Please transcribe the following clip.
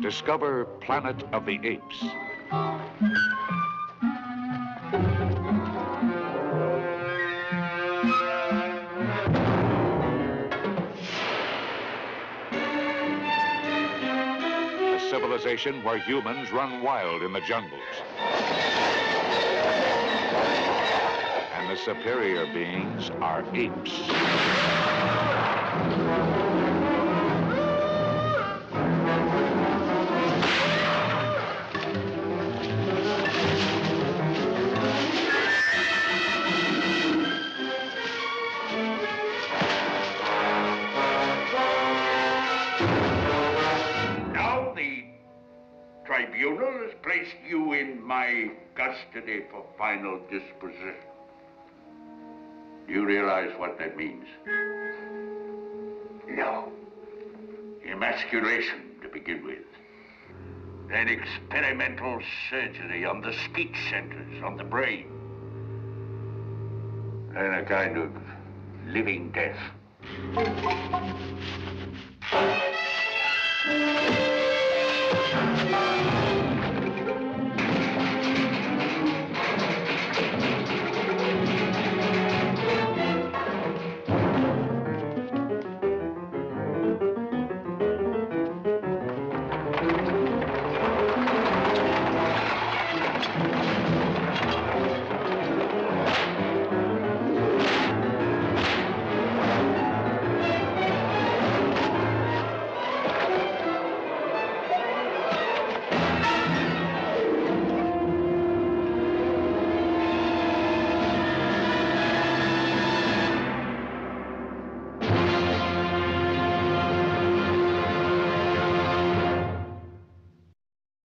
Discover Planet of the Apes. A civilization where humans run wild in the jungles. And the superior beings are apes. tribunal has placed you in my custody for final disposition. Do you realize what that means? No. Emasculation to begin with. Then experimental surgery on the speech centers, on the brain. Then a kind of living death.